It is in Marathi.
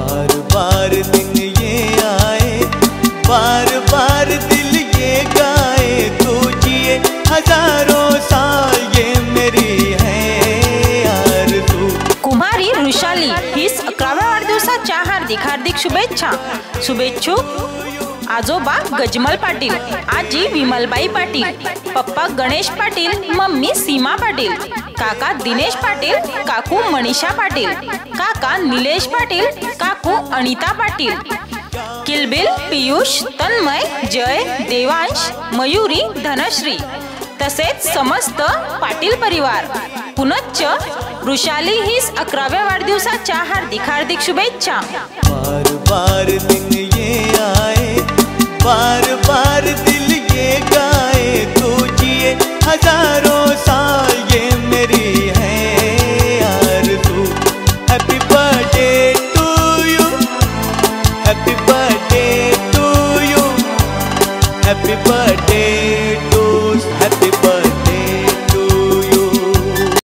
बार बार दिन ये आए, बार बार दिल ये गाए, तू जिए हज़ारों साल ये मेरी है आरज़ू कुमारी, वृषाली हीच अकराव्या वाढदिवसाच्या हार्दिक हार्दिक शुभेच्छा। शुभेच्छुक आजोबा गजमल पाटील, आजी विमलबाई पाटील, पप्पा गणेश पाटील, मम्मी सीमा पाटील। काका दिनेश पाटील काकू मनीषा पाटील काका निलेश पाटील काकू अनिता पाटील. किलबिल पियुष तन्मय जय देवांश मयुरी धनश्री. तसेच समस्त पाटील परिवार. पुनच्च वृषाली हीच अकराव्या वाढदिवसाच्या हार्दिक हार्दिक शुभेच्छा. बार बार दिन ये आए बार बार दिल ये गाए तू जिए हजारों happy birthday.